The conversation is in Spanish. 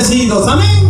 bendecidos. Amén.